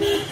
Yeah.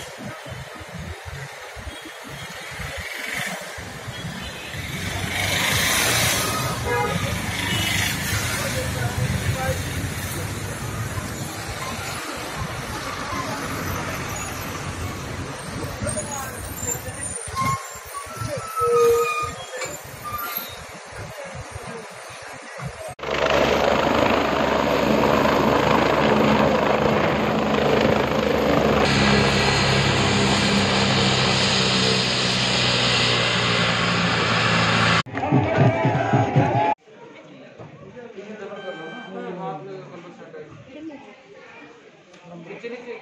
नीचे नीचे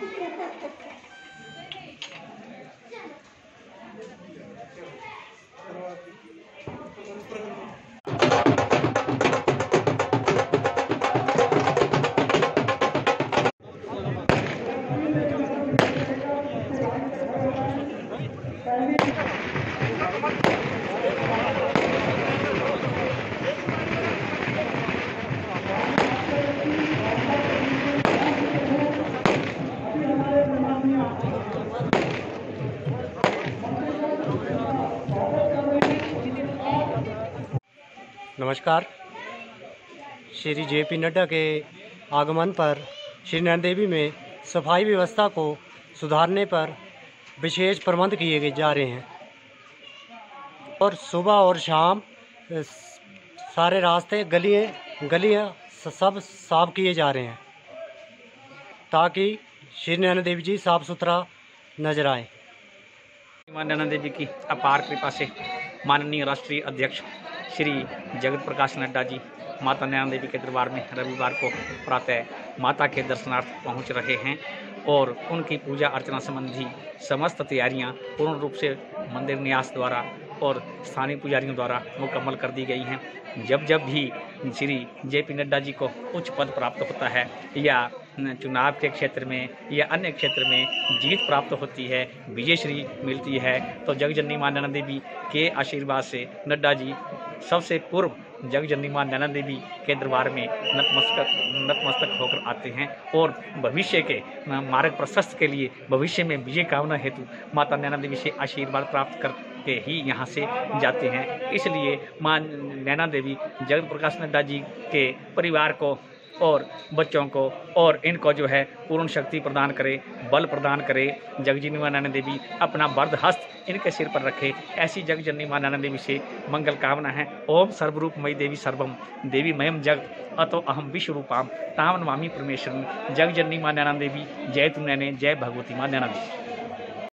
नीचे नमस्कार। श्री जे पी नड्डा के आगमन पर श्री नैन देवी में सफ़ाई व्यवस्था को सुधारने पर विशेष प्रबंध किए गए जा रहे हैं। और सुबह और शाम सारे रास्ते गलियाँ गलियाँ सब साफ़ किए जा रहे हैं, ताकि श्री नैना देवी जी साफ़ सुथरा नज़र आए। माँ नैना देवी की अपार कृपा से माननीय राष्ट्रीय अध्यक्ष श्री जगत प्रकाश नड्डा जी, माता नैना देवी के दरबार में रविवार को प्रातः माता के दर्शनार्थ पहुँच रहे हैं और उनकी पूजा अर्चना संबंधी समस्त तैयारियाँ पूर्ण रूप से मंदिर न्यास द्वारा और स्थानीय पुजारियों द्वारा मुकम्मल कर दी गई हैं। जब जब भी श्री जे पी नड्डा जी को उच्च पद प्राप्त होता है या चुनाव के क्षेत्र में या अन्य क्षेत्र में जीत प्राप्त होती है विजयश्री मिलती है तो जगजननी माँ देवी के आशीर्वाद से नड्डा जी सबसे पूर्व जगजननी माँ नैना देवी के दरबार में नतमस्तक नतमस्तक होकर आते हैं और भविष्य के मार्ग प्रशस्त के लिए भविष्य में विजय कामना हेतु माता नैना देवी से आशीर्वाद प्राप्त करके ही यहाँ से जाते हैं। इसलिए माँ नैना देवी जगत प्रकाश नड्डा जी के परिवार को और बच्चों को और इनको जो है पूर्ण शक्ति प्रदान करे, बल प्रदान करे। जगजीनी माँ नैना देवी अपना वरद हस्त इनके सिर पर रखे। ऐसी जगजननी माँ नैना देवी से मंगल कामना है। ओम सर्वरूप मई देवी सर्वम, देवी मयम जग, अतो अहम विश्व रूपाम ताम नमामि परमेश्वर जगजननी माँ नैना देवी, जय तु नैने, जय भगवती माँ नैना देवी।